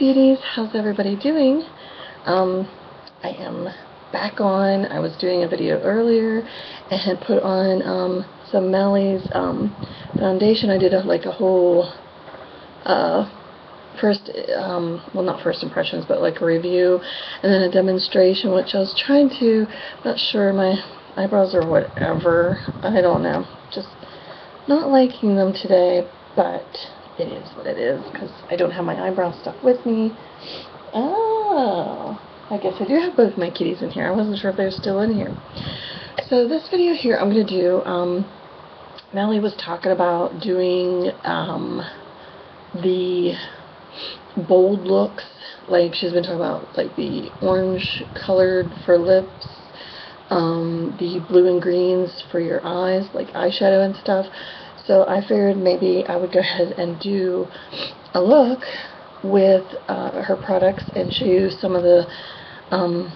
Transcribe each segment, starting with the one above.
beauties how's everybody doing? Um I am back on. I was doing a video earlier and had put on um some Mally's um foundation. I did a, like a whole uh first um well not first impressions but like a review and then a demonstration which I was trying to not sure my eyebrows or whatever. I don't know. Just not liking them today but it is what it is because I don't have my eyebrow stuck with me. Oh, I guess I do have both my kitties in here. I wasn't sure if they were still in here. So this video here I'm going to do, um, Mally was talking about doing um, the bold looks. Like she's been talking about like the orange colored for lips, um, the blue and greens for your eyes, like eyeshadow and stuff. So I figured maybe I would go ahead and do a look with uh, her products and show you some of the, um,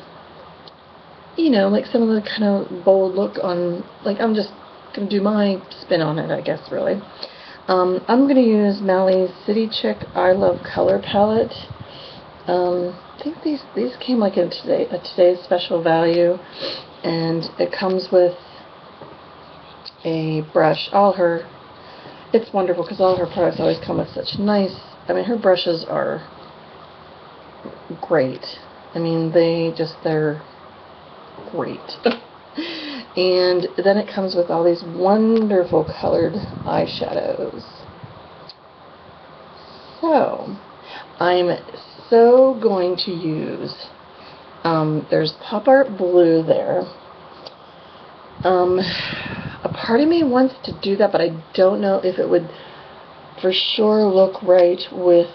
you know, like some of the kind of bold look on, like I'm just going to do my spin on it, I guess, really. Um, I'm going to use Mally's City Chic I Love Color Palette. Um, I think these these came like in today a today's special value, and it comes with a brush. All her it's wonderful because all her products always come with such nice, I mean, her brushes are great. I mean, they just, they're great. and then it comes with all these wonderful colored eyeshadows. So, I'm so going to use, um, there's Pop Art Blue there. Um, a part of me wants to do that, but I don't know if it would for sure look right with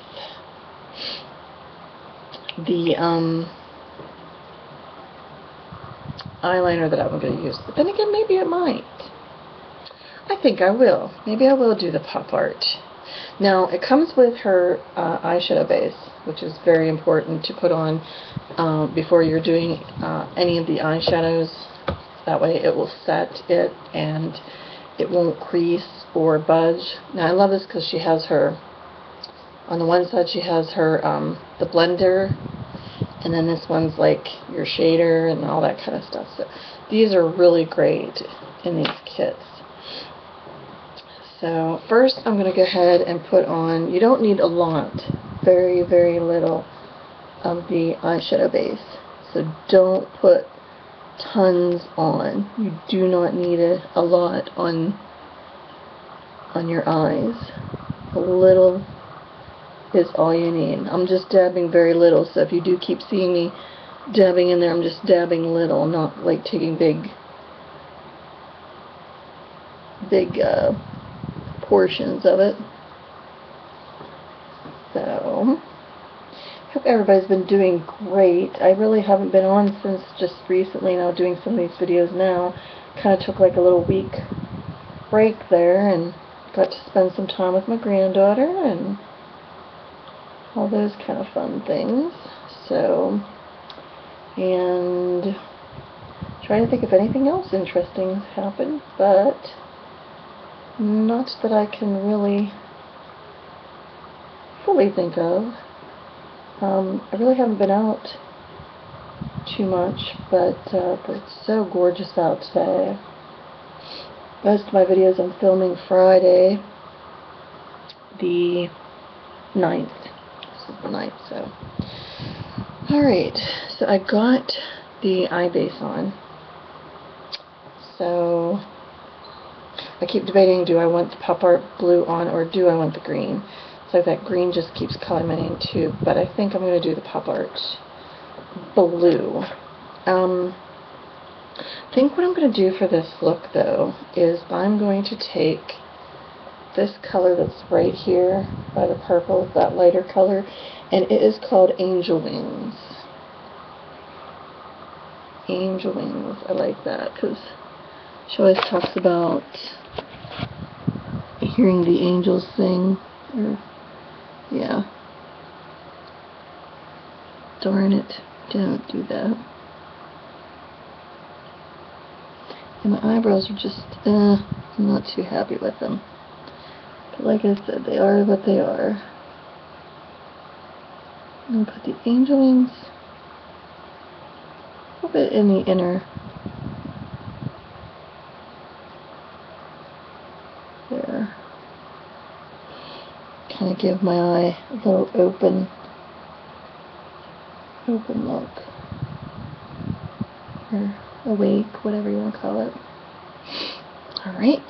the um, eyeliner that I'm going to use. But then again, maybe it might. I think I will. Maybe I will do the pop art. Now, it comes with her uh, eyeshadow base, which is very important to put on uh, before you're doing uh, any of the eyeshadows that way it will set it and it won't crease or budge. Now I love this because she has her, on the one side she has her, um, the blender, and then this one's like your shader and all that kind of stuff. So these are really great in these kits. So first I'm going to go ahead and put on, you don't need a lot, very, very little of the eyeshadow base. So don't put tons on. You do not need a, a lot on on your eyes. A little is all you need. I'm just dabbing very little, so if you do keep seeing me dabbing in there, I'm just dabbing little, not like taking big big uh, portions of it. So hope everybody's been doing great. I really haven't been on since just recently, now doing some of these videos now. Kind of took like a little week break there and got to spend some time with my granddaughter and all those kind of fun things. So, and trying to think if anything else interesting has happened, but not that I can really fully think of. Um, I really haven't been out too much, but, uh, but it's so gorgeous out today. Most of my videos I'm filming Friday, the 9th. This is the 9th, so. Alright, so I got the eye base on. So, I keep debating, do I want the pop art blue on or do I want the green? Like that green just keeps coming in too, but I think I'm going to do the pop art blue. Um, I think what I'm going to do for this look though is I'm going to take this color that's right here by the purple, that lighter color, and it is called Angel Wings. Angel Wings, I like that because she always talks about hearing the angels sing or yeah. Darn it. Don't do that. And my eyebrows are just, uh, I'm not too happy with them. But like I said, they are what they are. I'm gonna put the angel wings a little bit in the inner there. Kind of give my eye a little open, open look, or awake, whatever you want to call it. All right.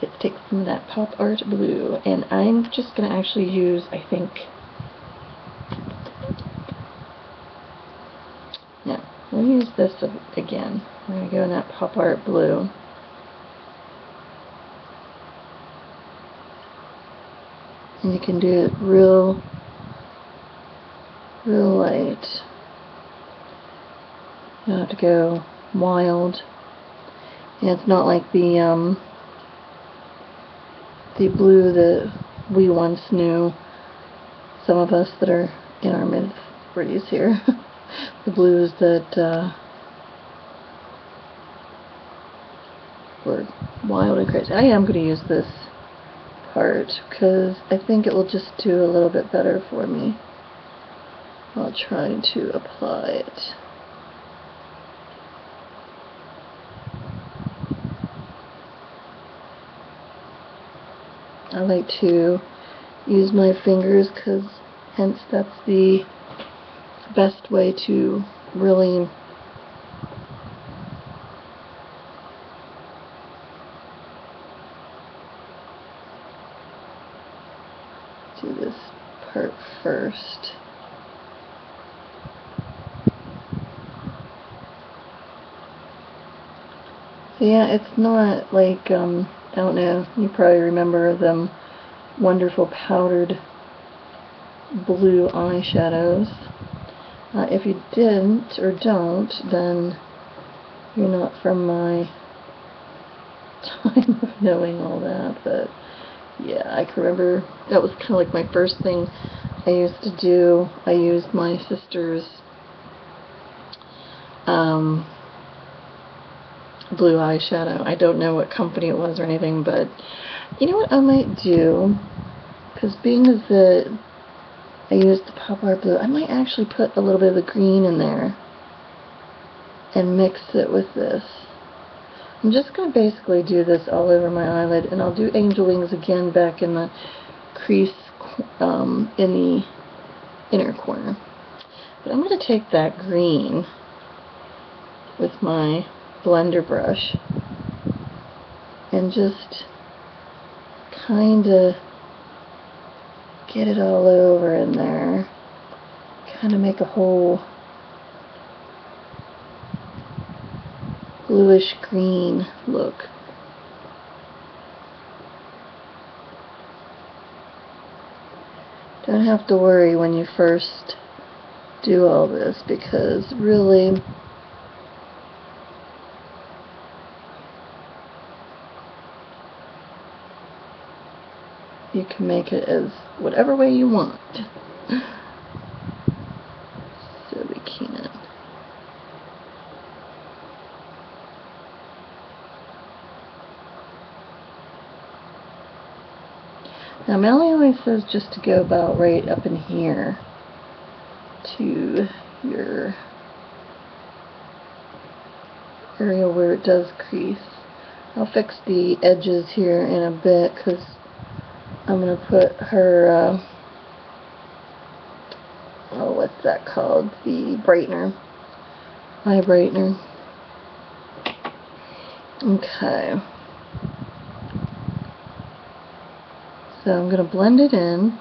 Let's take some of that pop art blue, and I'm just gonna actually use, I think, no, we'll use this again. I'm gonna go in that pop art blue. And you can do it real, real light. You don't have to go wild. And it's not like the, um, the blue that we once knew, some of us that are in our mid-40s here, the blues that uh, were wild and crazy. I am going to use this part because I think it will just do a little bit better for me while trying to apply it. I like to use my fingers because hence that's the best way to really do this part first. So yeah, it's not like, um, I don't know, you probably remember them wonderful powdered blue eyeshadows. Uh, if you didn't or don't, then you're not from my time of knowing all that, but yeah, I can remember that was kind of like my first thing I used to do. I used my sister's um, blue eyeshadow. I don't know what company it was or anything, but you know what I might do? Because being as the I used the pop art blue, I might actually put a little bit of the green in there and mix it with this. I'm just going to basically do this all over my eyelid, and I'll do angel wings again back in the crease um, in the inner corner. But I'm going to take that green with my blender brush and just kind of get it all over in there. Kind of make a whole bluish green look. Don't have to worry when you first do all this because really you can make it as whatever way you want. So we can. Mally always says just to go about right up in here to your area where it does crease. I'll fix the edges here in a bit because I'm going to put her, uh, oh, what's that called? The brightener. Eye brightener. Okay. So I'm going to blend it in.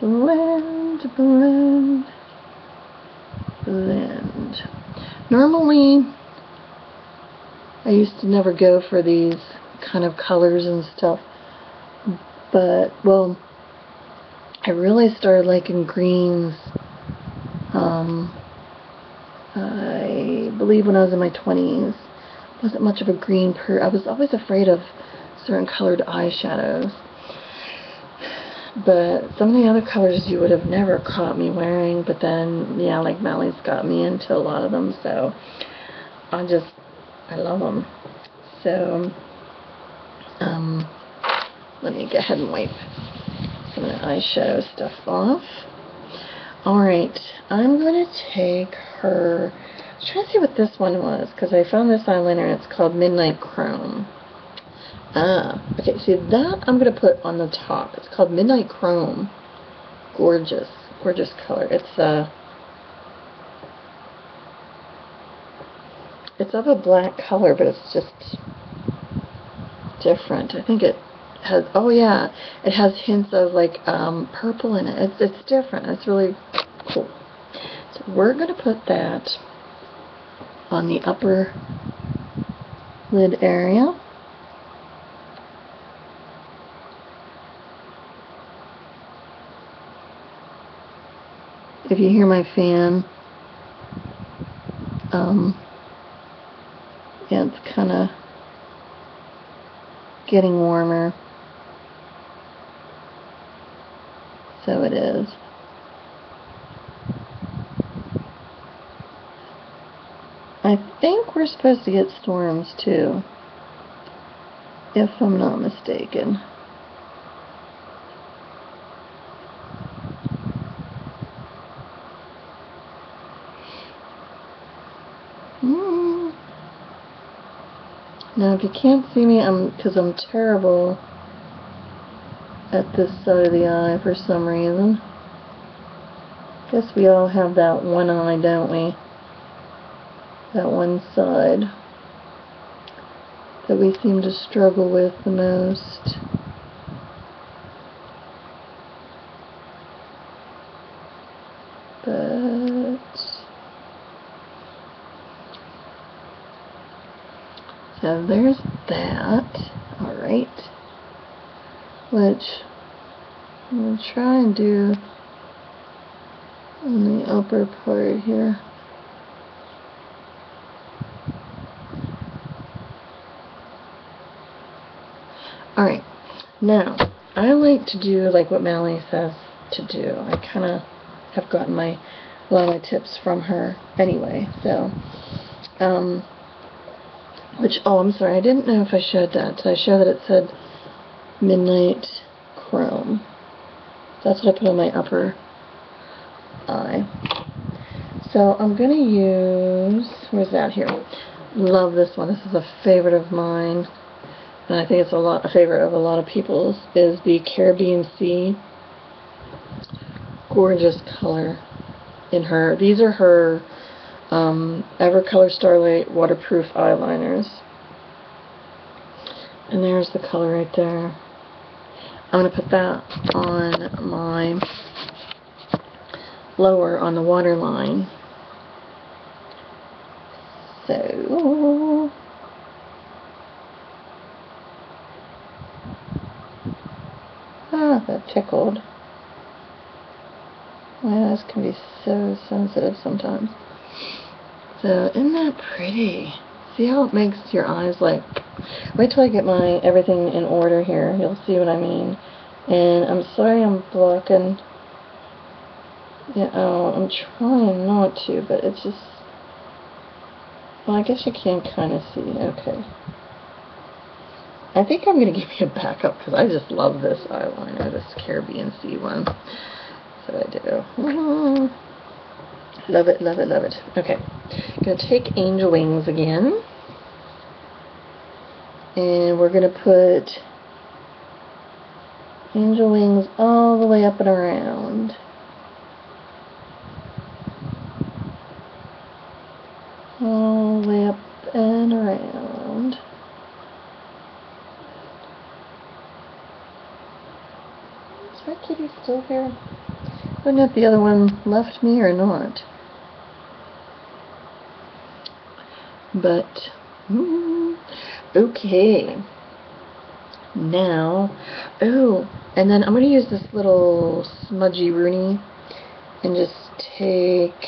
Blend, blend, blend. Normally, I used to never go for these kind of colors and stuff, but, well, I really started liking greens, um, I believe when I was in my 20s wasn't much of a green per. I was always afraid of certain colored eyeshadows. But some of the other colors you would have never caught me wearing, but then, yeah, like Mally's got me into a lot of them, so I just, I love them. So, um, let me go ahead and wipe some of the eyeshadow stuff off. Alright, I'm going to take her... I was trying to see what this one was, because I found this eyeliner and it's called Midnight Chrome. Ah, okay, see that I'm going to put on the top. It's called Midnight Chrome. Gorgeous, gorgeous color. It's uh, it's of a black color, but it's just different. I think it has, oh yeah, it has hints of like um, purple in it. It's, it's different. It's really cool. So we're going to put that on the upper lid area. If you hear my fan, um, it's kind of getting warmer. So it is. I think we're supposed to get storms too, if I'm not mistaken. Mm. Now, if you can't see me, I'm because I'm terrible at this side of the eye for some reason. Guess we all have that one eye, don't we? That one side that we seem to struggle with the most. But so there's that. Alright which I'm going to try and do on the upper part here. Alright, now, I like to do like what Mally says to do. I kind of have gotten my a lot of my tips from her anyway, so, um, which, oh, I'm sorry, I didn't know if I showed that. Did I show that it said Midnight Chrome. That's what I put on my upper eye. So I'm going to use, where's that here? Love this one. This is a favorite of mine. And I think it's a lot a favorite of a lot of people's, is the Caribbean Sea. Gorgeous color in her. These are her um, Evercolor Starlight waterproof eyeliners. And there's the color right there. I'm going to put that on my lower on the water line. So, ah, that tickled. My eyes can be so sensitive sometimes. So, isn't that pretty? See how it makes your eyes like Wait till I get my everything in order here. You'll see what I mean. And I'm sorry I'm blocking. Yeah, oh, I'm trying not to, but it's just... Well, I guess you can kind of see. Okay. I think I'm going to give you a backup because I just love this eyeliner, this Caribbean Sea one. So I do. Love it, love it, love it. Okay. I'm going to take Angel Wings again and we're going to put angel wings all the way up and around. All the way up and around. Is my kitty still here? I don't know if the other one left me or not. But, mm, Okay. Now, oh, and then I'm going to use this little smudgy Rooney and just take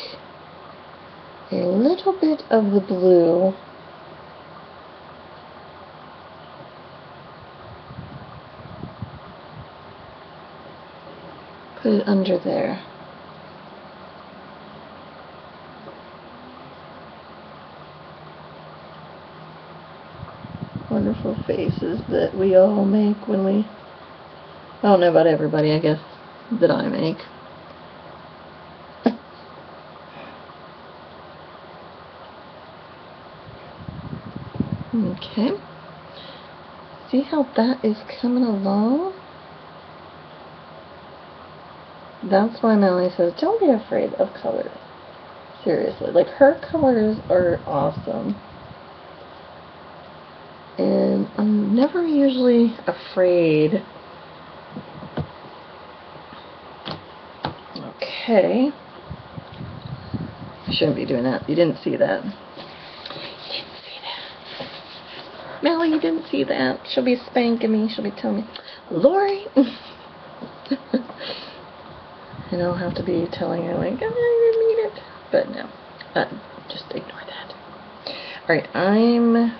a little bit of the blue put it under there. wonderful faces that we all make when we I don't know about everybody, I guess, that I make. Okay. See how that is coming along? That's why Melanie says, don't be afraid of colors. Seriously. Like, her colors are awesome. And I'm never usually afraid. Okay. I shouldn't be doing that. You didn't see that. You didn't see that. Mally, you didn't see that. She'll be spanking me. She'll be telling me, Lori. and I'll have to be telling her, like, oh, I didn't mean it. But no. Uh, just ignore that. Alright, I'm...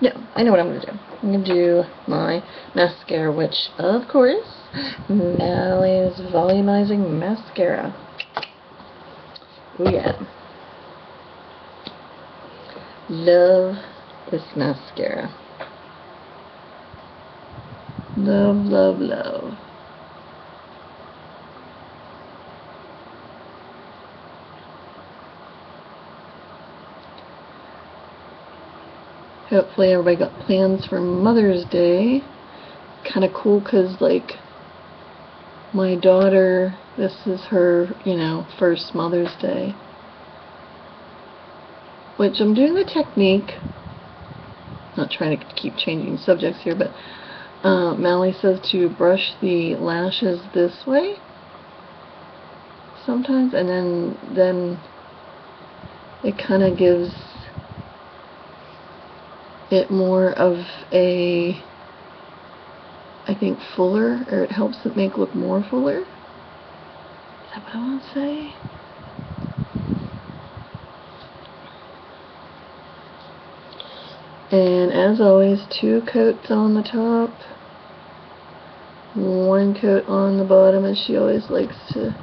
No, I know what I'm going to do. I'm going to do my mascara, which, of course, Mally's Volumizing Mascara. Oh yeah. Love this mascara. Love, love, love. Hopefully everybody got plans for Mother's Day. Kind of cool because, like, my daughter, this is her, you know, first Mother's Day. Which I'm doing the technique. Not trying to keep changing subjects here, but uh, Mally says to brush the lashes this way sometimes, and then then it kind of gives it more of a I think fuller, or it helps it make look more fuller. Is that what I want to say? And as always, two coats on the top, one coat on the bottom, as she always likes to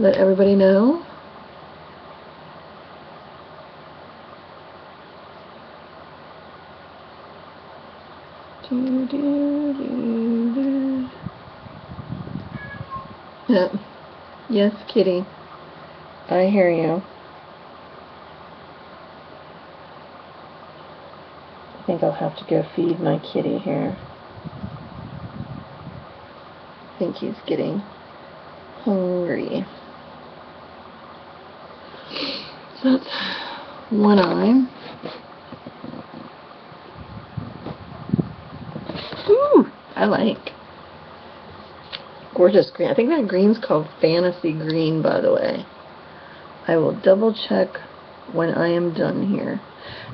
let everybody know. Do, do. Yes, kitty. I hear you. I think I'll have to go feed my kitty here. I think he's getting hungry. So that's one eye. Ooh, I like. Gorgeous green. I think that green's called Fantasy Green, by the way. I will double check when I am done here.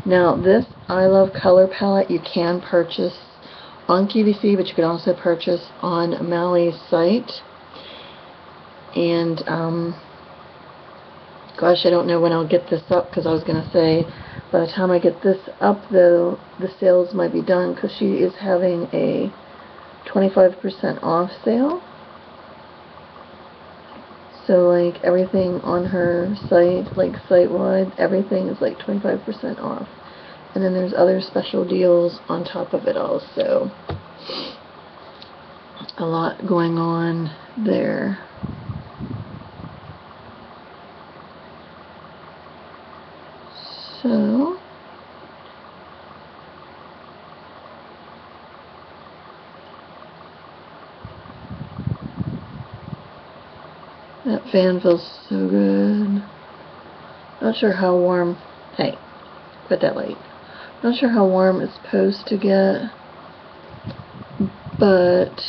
Now, this I Love color palette you can purchase on QVC, but you can also purchase on Mally's site. And, um, gosh, I don't know when I'll get this up, because I was going to say, by the time I get this up, though, the sales might be done, because she is having a 25% off sale. So, like, everything on her site, like, site-wide, everything is, like, 25% off. And then there's other special deals on top of it also. A lot going on there. So, that fan feels so good. Not sure how warm. Hey, quit that light. Not sure how warm it's supposed to get, but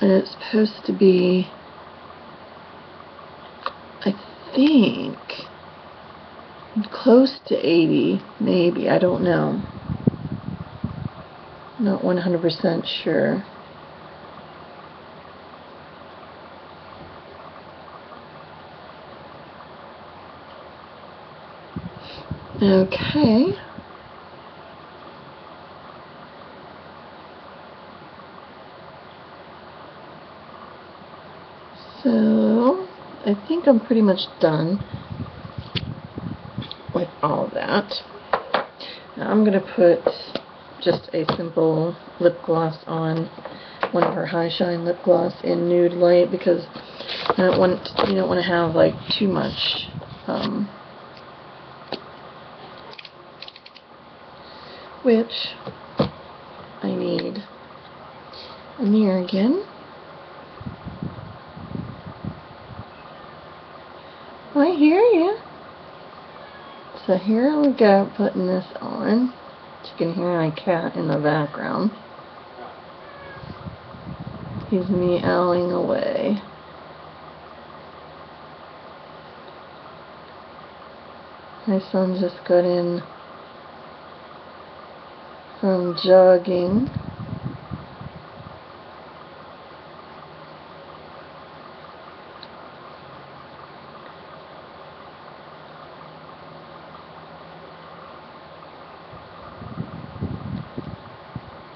and it's supposed to be, I think, close to 80, maybe, I don't know. Not 100% sure. Okay. So, I think I'm pretty much done with all that. Now I'm going to put just a simple lip gloss on one of her High Shine lip gloss in Nude Light because I don't want you don't want to have like too much um, which I need a mirror again. I hear you. So here we go, putting this on. You can hear my cat in the background. He's meowing away. My son just got in from jogging.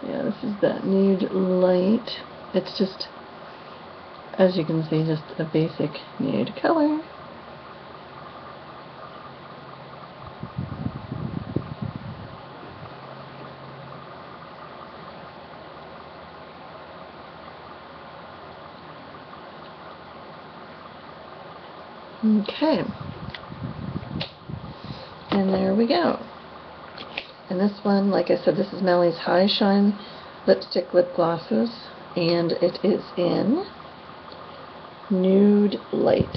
Yeah, this is that nude light. It's just, as you can see, just a basic nude color. Okay. And there we go. And this one, like I said, this is Mally's High Shine Lipstick Lip Glosses. And it is in Nude Light.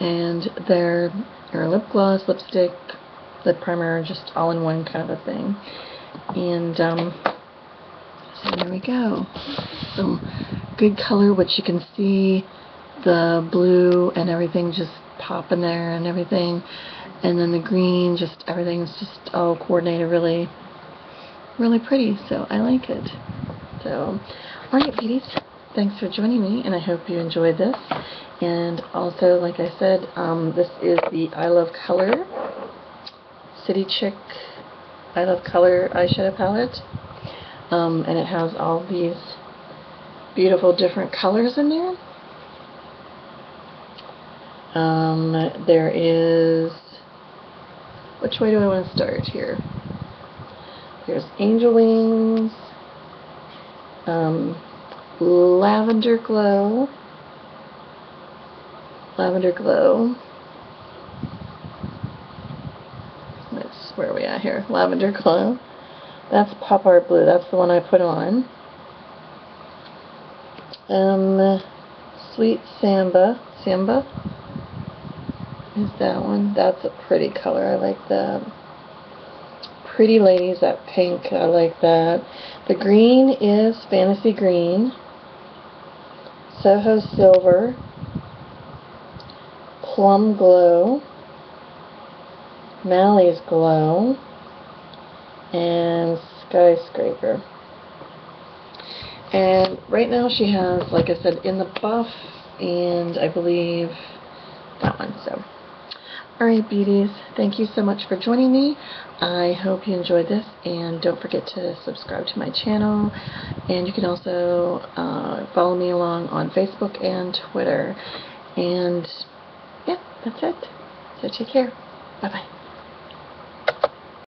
And they're lip gloss, lipstick, lip primer, just all in one kind of a thing. And um, so there we go. Some good color, which you can see the blue and everything just pop in there and everything. And then the green just everything's just all coordinated really really pretty. So I like it. So alright beauties thanks for joining me and I hope you enjoyed this. And also like I said um, this is the I Love Color City Chic I Love Color eyeshadow palette. Um, and it has all these beautiful different colors in there um, there is, which way do I want to start here? There's angel wings, um, lavender glow, lavender glow. That's where are we at here? Lavender glow. That's pop art blue. That's the one I put on. Um, sweet samba, samba is that one. That's a pretty color. I like that. Pretty Ladies, that pink. I like that. The green is Fantasy Green. Soho Silver. Plum Glow. Mally's Glow. And Skyscraper. And right now she has, like I said, in the buff and I believe that one. So Alright beauties, thank you so much for joining me. I hope you enjoyed this and don't forget to subscribe to my channel and you can also uh, follow me along on Facebook and Twitter. And yeah, that's it. So take care. Bye bye.